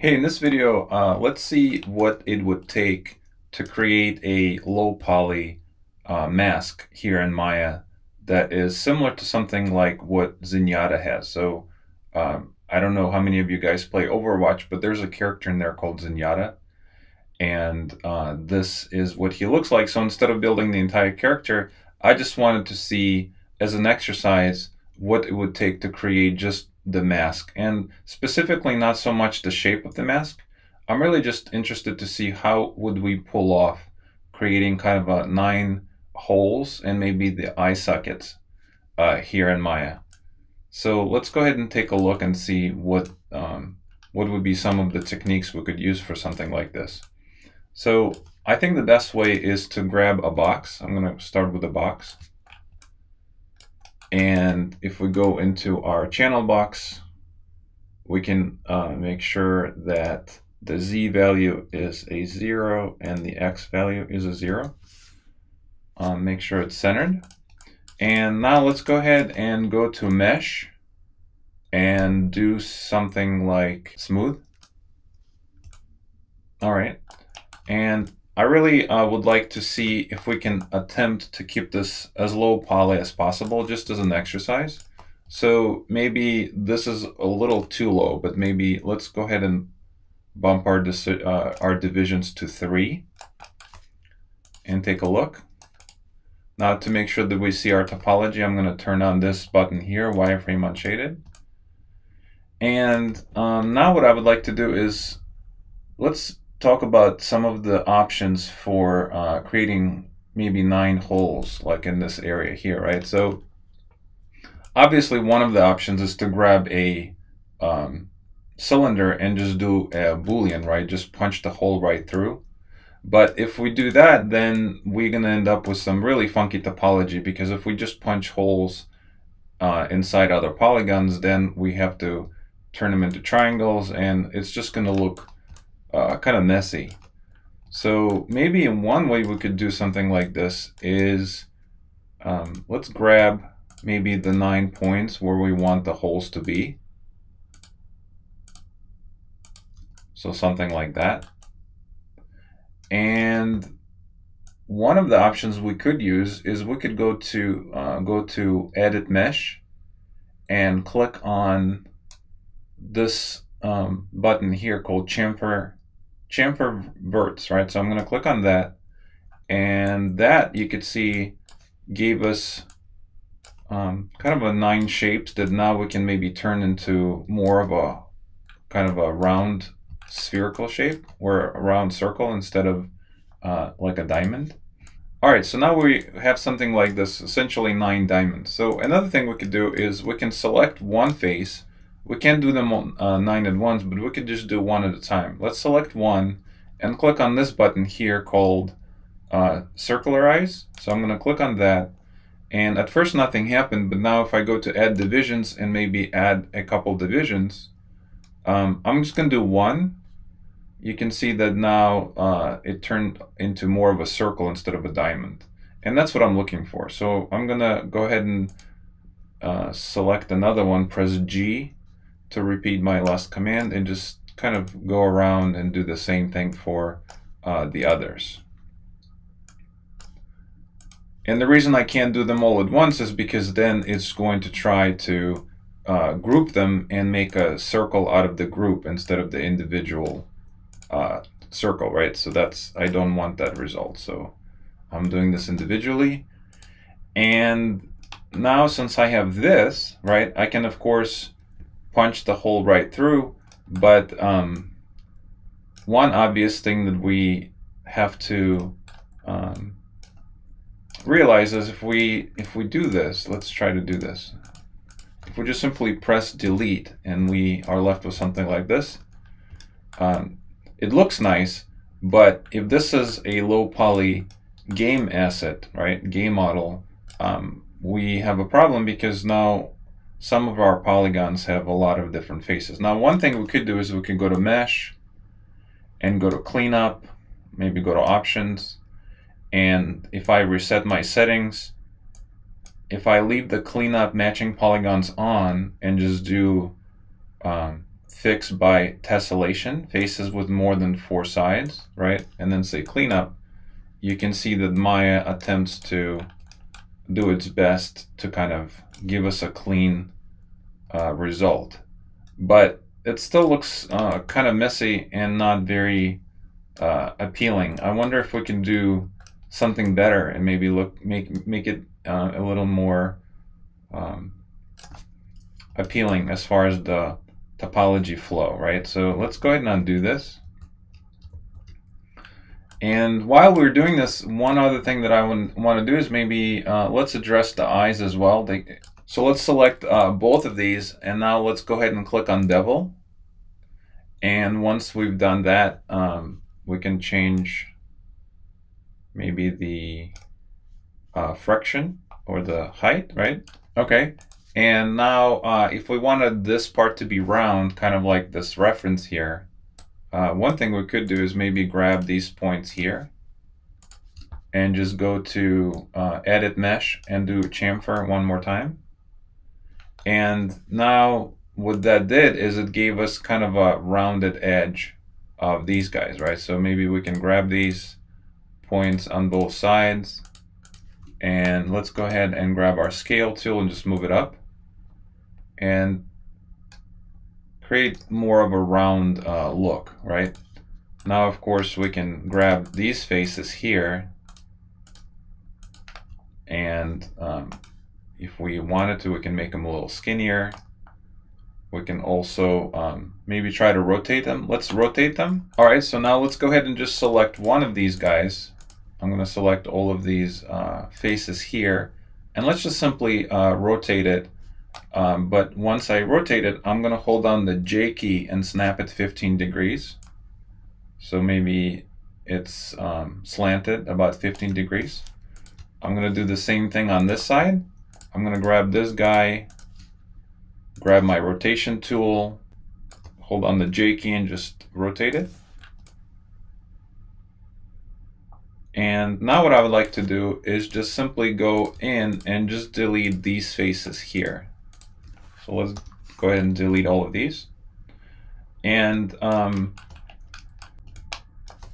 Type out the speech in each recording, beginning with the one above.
Hey, in this video, uh, let's see what it would take to create a low poly uh, mask here in Maya that is similar to something like what Zenyatta has. So um, I don't know how many of you guys play Overwatch, but there's a character in there called Zenyatta. And uh, this is what he looks like. So instead of building the entire character, I just wanted to see as an exercise what it would take to create just the mask and specifically not so much the shape of the mask. I'm really just interested to see how would we pull off creating kind of a nine holes and maybe the eye sockets uh, here in Maya. So let's go ahead and take a look and see what um, what would be some of the techniques we could use for something like this. So I think the best way is to grab a box. I'm going to start with a box. And if we go into our channel box, we can uh, make sure that the Z value is a zero and the X value is a zero. Um, make sure it's centered. And now let's go ahead and go to mesh and do something like smooth. All right. And I really uh, would like to see if we can attempt to keep this as low poly as possible, just as an exercise. So maybe this is a little too low, but maybe let's go ahead and bump our, uh, our divisions to three and take a look. Now to make sure that we see our topology, I'm going to turn on this button here, wireframe unshaded. And um, now what I would like to do is, let's talk about some of the options for uh, creating maybe nine holes like in this area here, right? So obviously one of the options is to grab a um, cylinder and just do a boolean, right? Just punch the hole right through. But if we do that, then we're going to end up with some really funky topology because if we just punch holes uh, inside other polygons, then we have to turn them into triangles and it's just going to look uh, kind of messy. So maybe in one way we could do something like this is um, let's grab maybe the nine points where we want the holes to be. So something like that. And one of the options we could use is we could go to uh, go to edit mesh and click on this um, button here called chamfer chamfer verts, right? So I'm going to click on that. And that you could see gave us um, kind of a nine shapes that now we can maybe turn into more of a kind of a round spherical shape or a round circle instead of uh, like a diamond. All right, so now we have something like this, essentially nine diamonds. So another thing we could do is we can select one face we can't do them on, uh, nine at once, but we could just do one at a time. Let's select one and click on this button here called uh, Circularize. So I'm going to click on that. And at first nothing happened, but now if I go to add divisions and maybe add a couple divisions, um, I'm just going to do one. You can see that now uh, it turned into more of a circle instead of a diamond. And that's what I'm looking for. So I'm going to go ahead and uh, select another one, press G, to repeat my last command and just kind of go around and do the same thing for uh, the others. And the reason I can't do them all at once is because then it's going to try to uh, group them and make a circle out of the group instead of the individual uh, circle, right? So that's, I don't want that result. So I'm doing this individually. And now since I have this, right, I can of course punch the hole right through. But um, one obvious thing that we have to um, realize is if we if we do this, let's try to do this. If we just simply press delete and we are left with something like this, um, it looks nice, but if this is a low poly game asset, right, game model, um, we have a problem because now some of our polygons have a lot of different faces. Now, one thing we could do is we could go to Mesh and go to Cleanup, maybe go to Options, and if I reset my settings, if I leave the Cleanup matching polygons on and just do um, fix by tessellation, faces with more than four sides, right? And then say cleanup, you can see that Maya attempts to do its best to kind of give us a clean uh, result. But it still looks uh, kind of messy and not very uh, appealing. I wonder if we can do something better and maybe look make make it uh, a little more um, appealing as far as the topology flow, right? So let's go ahead and undo this. And while we're doing this, one other thing that I want to do is maybe uh, let's address the eyes as well. They, so let's select uh, both of these, and now let's go ahead and click on Bevel. And once we've done that, um, we can change maybe the uh, fraction or the height, right? Okay. And now uh, if we wanted this part to be round, kind of like this reference here, uh, one thing we could do is maybe grab these points here and just go to uh, edit mesh and do chamfer one more time. And now what that did is it gave us kind of a rounded edge of these guys, right? So maybe we can grab these points on both sides and let's go ahead and grab our scale tool and just move it up and create more of a round uh, look, right? Now, of course, we can grab these faces here and um, if we wanted to, we can make them a little skinnier. We can also um, maybe try to rotate them. Let's rotate them. All right, so now let's go ahead and just select one of these guys. I'm going to select all of these uh, faces here. And let's just simply uh, rotate it um, but once I rotate it, I'm going to hold down the J key and snap it 15 degrees. So maybe it's um, slanted about 15 degrees. I'm going to do the same thing on this side. I'm going to grab this guy, grab my rotation tool, hold on the J key and just rotate it. And now what I would like to do is just simply go in and just delete these faces here. So let's go ahead and delete all of these. And um,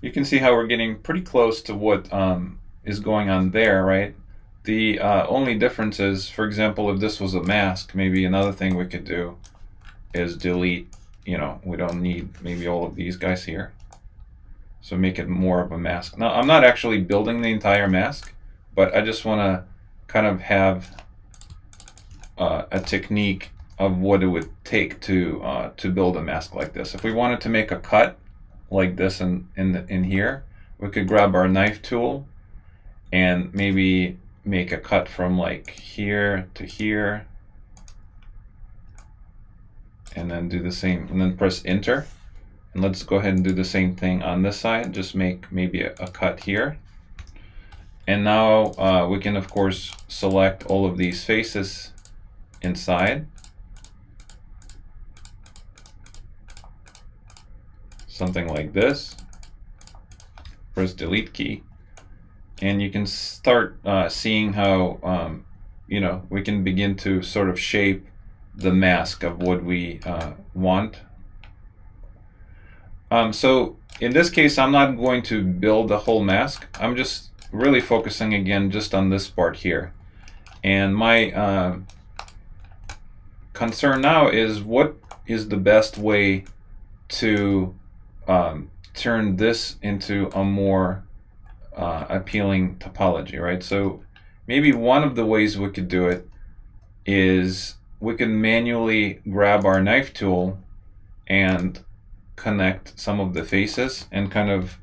you can see how we're getting pretty close to what um, is going on there, right? The uh, only difference is, for example, if this was a mask, maybe another thing we could do is delete, you know, we don't need maybe all of these guys here. So make it more of a mask. Now, I'm not actually building the entire mask, but I just want to kind of have uh, a technique of what it would take to uh, to build a mask like this. If we wanted to make a cut like this in in, the, in here, we could grab our knife tool and maybe make a cut from like here to here and then do the same and then press enter. And let's go ahead and do the same thing on this side. Just make maybe a, a cut here. And now uh, we can of course select all of these faces inside something like this. Press delete key. And you can start uh, seeing how, um, you know, we can begin to sort of shape the mask of what we uh, want. Um, so in this case, I'm not going to build the whole mask. I'm just really focusing again just on this part here. And my uh, concern now is what is the best way to um, turn this into a more uh, appealing topology, right? So maybe one of the ways we could do it is we can manually grab our knife tool and connect some of the faces and kind of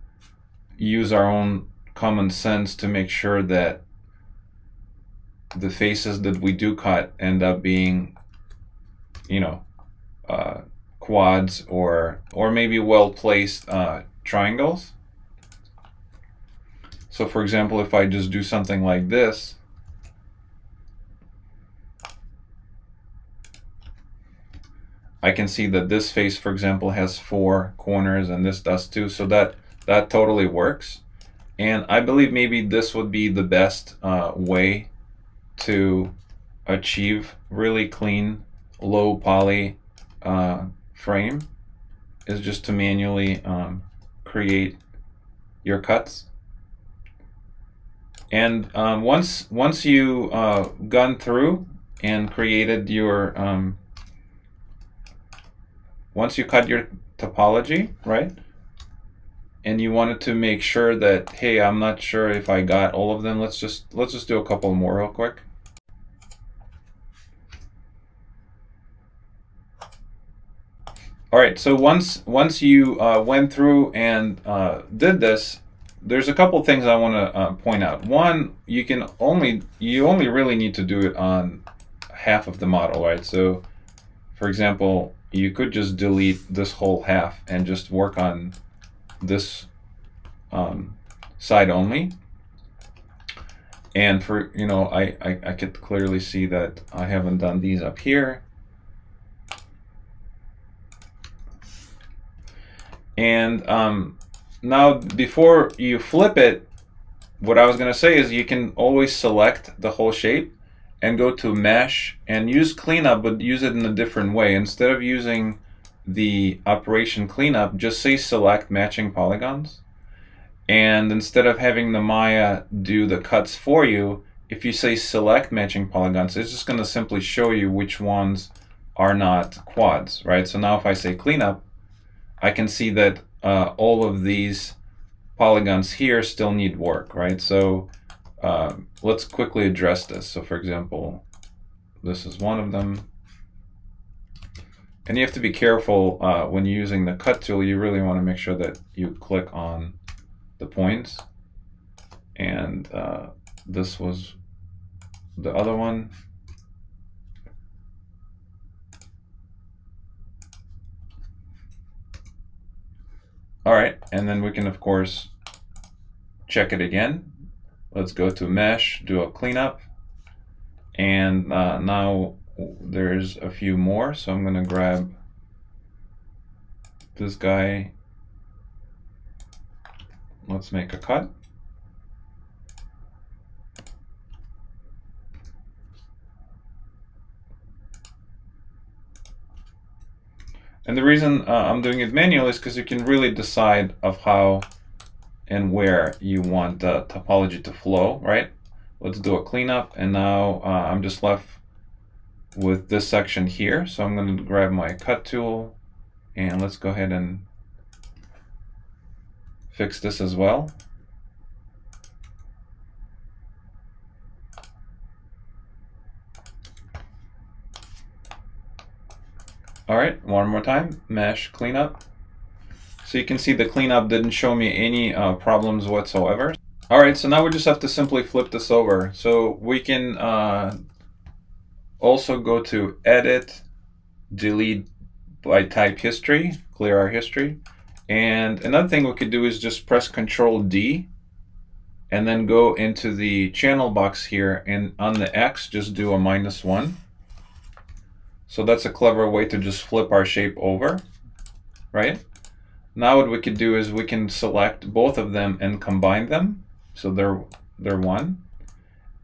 use our own common sense to make sure that the faces that we do cut end up being, you know, uh, quads or or maybe well placed uh, triangles. So for example, if I just do something like this, I can see that this face, for example, has four corners and this does too. So that, that totally works. And I believe maybe this would be the best uh, way to achieve really clean, low poly uh, frame is just to manually um, create your cuts. And um, once once you uh, gone through and created your um, once you cut your topology, right? And you wanted to make sure that hey, I'm not sure if I got all of them. Let's just let's just do a couple more real quick. All right, so once once you uh, went through and uh, did this, there's a couple things I want to uh, point out. One, you can only you only really need to do it on half of the model, right? So, for example, you could just delete this whole half and just work on this um, side only. And for you know, I, I I could clearly see that I haven't done these up here. And um, now before you flip it, what I was going to say is you can always select the whole shape and go to mesh and use cleanup, but use it in a different way. Instead of using the operation cleanup, just say select matching polygons. And instead of having the Maya do the cuts for you, if you say select matching polygons, it's just going to simply show you which ones are not quads, right? So now if I say cleanup, I can see that uh, all of these polygons here still need work, right? So uh, let's quickly address this. So for example, this is one of them. And you have to be careful uh, when using the cut tool, you really want to make sure that you click on the points. And uh, this was the other one. All right, and then we can of course check it again. Let's go to mesh, do a cleanup. And uh, now there's a few more, so I'm gonna grab this guy. Let's make a cut. And the reason uh, I'm doing it manually is because you can really decide of how and where you want the topology to flow, right? Let's do a cleanup. And now uh, I'm just left with this section here. So I'm going to grab my cut tool and let's go ahead and fix this as well. All right, one more time, mesh cleanup. So you can see the cleanup didn't show me any uh, problems whatsoever. All right, so now we just have to simply flip this over. So we can uh, also go to edit, delete by type history, clear our history. And another thing we could do is just press Control D and then go into the channel box here and on the X just do a minus one. So that's a clever way to just flip our shape over, right? Now what we could do is we can select both of them and combine them. So they're, they're one.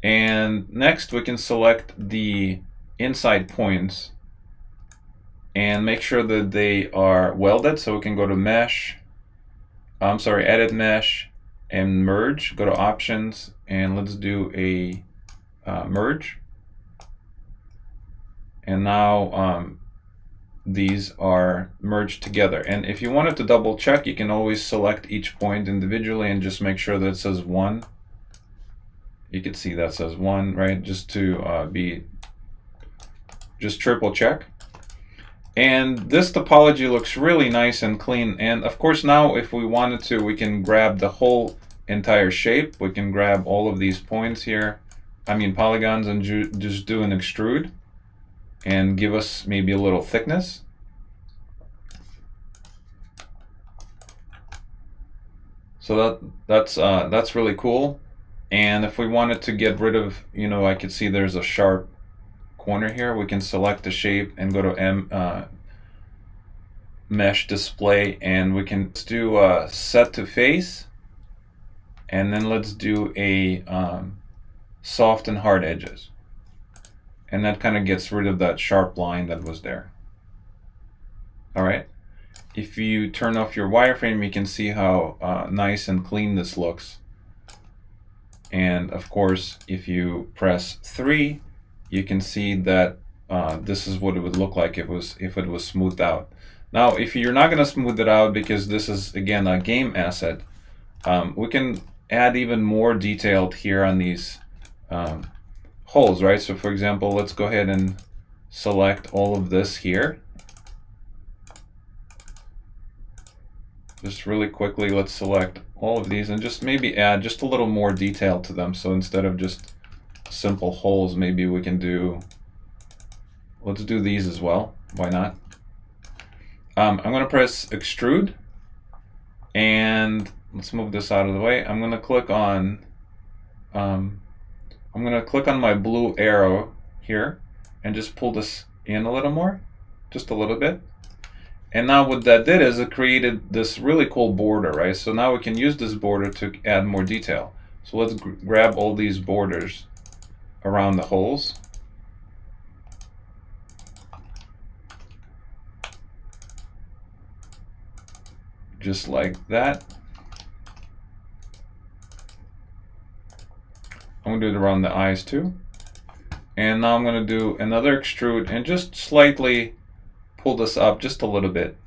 And next we can select the inside points and make sure that they are welded. So we can go to mesh, I'm sorry, edit mesh and merge, go to options and let's do a uh, merge and now um, these are merged together. And if you wanted to double check, you can always select each point individually and just make sure that it says one. You can see that says one, right? Just to uh, be, just triple check. And this topology looks really nice and clean. And of course now if we wanted to, we can grab the whole entire shape. We can grab all of these points here, I mean polygons and ju just do an extrude and give us maybe a little thickness. So that that's uh, that's really cool. And if we wanted to get rid of, you know, I could see there's a sharp corner here. We can select the shape and go to M uh, mesh display, and we can do a set to face, and then let's do a um, soft and hard edges and that kind of gets rid of that sharp line that was there. All right. If you turn off your wireframe, you can see how uh, nice and clean this looks. And of course, if you press 3, you can see that uh, this is what it would look like if it was if it was smoothed out. Now, if you're not going to smooth it out because this is again a game asset, um, we can add even more detailed here on these um, holes, right? So for example, let's go ahead and select all of this here. Just really quickly, let's select all of these and just maybe add just a little more detail to them. So instead of just simple holes, maybe we can do, let's do these as well. Why not? Um, I'm going to press extrude and let's move this out of the way. I'm going to click on, um, I'm going to click on my blue arrow here and just pull this in a little more, just a little bit. And now what that did is it created this really cool border, right? So now we can use this border to add more detail. So let's grab all these borders around the holes. Just like that. I'm going to do it around the eyes too. And now I'm going to do another extrude and just slightly pull this up just a little bit.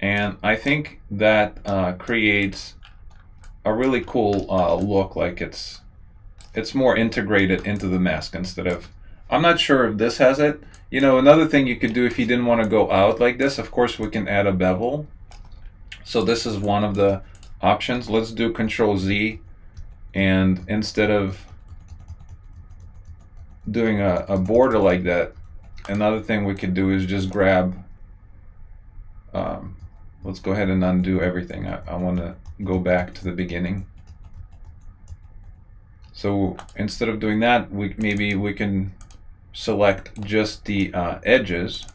And I think that uh, creates a really cool uh, look like it's it's more integrated into the mask instead of I'm not sure if this has it. You know, another thing you could do if you didn't want to go out like this, of course we can add a bevel. So this is one of the options. Let's do Control Z and instead of doing a, a border like that, another thing we could do is just grab, um, let's go ahead and undo everything. I, I want to go back to the beginning. So instead of doing that, we maybe we can select just the uh, edges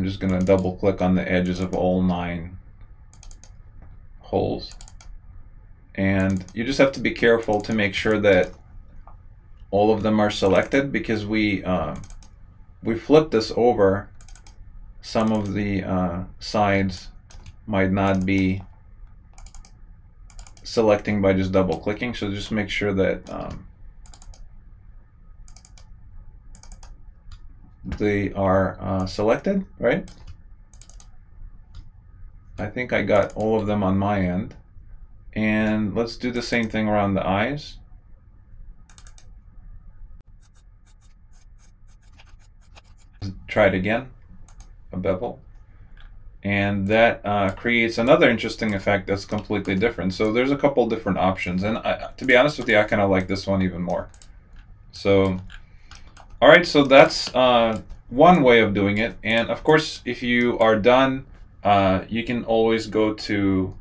I'm just going to double click on the edges of all nine holes. And you just have to be careful to make sure that all of them are selected because we um, we flip this over some of the uh, sides might not be selecting by just double clicking so just make sure that um, they are uh, selected, right? I think I got all of them on my end. And let's do the same thing around the eyes. Try it again, a bevel. And that uh, creates another interesting effect that's completely different. So there's a couple different options. And I, to be honest with you, I kind of like this one even more. So all right, so that's uh, one way of doing it. And of course, if you are done, uh, you can always go to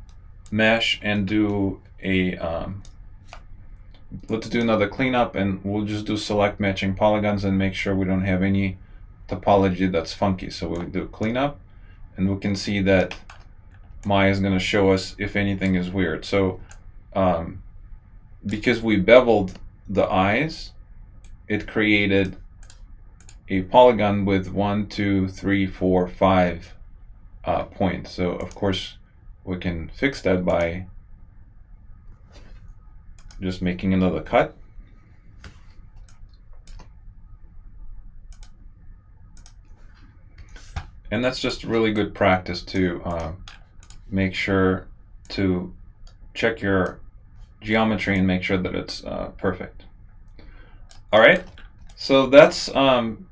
mesh and do a, um, let's do another cleanup and we'll just do select matching polygons and make sure we don't have any topology that's funky. So we'll do cleanup and we can see that Maya is going to show us if anything is weird. So um, because we beveled the eyes, it created a polygon with one, two, three, four, five uh, points. So of course we can fix that by just making another cut. And that's just really good practice to uh, make sure to check your geometry and make sure that it's uh, perfect. All right, so that's um,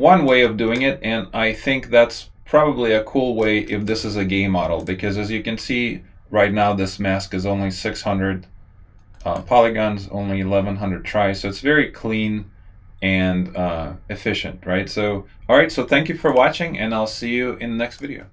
one way of doing it, and I think that's probably a cool way if this is a game model, because as you can see right now, this mask is only 600 uh, polygons, only 1100 tris, so it's very clean and uh, efficient, right? So, all right, so thank you for watching, and I'll see you in the next video.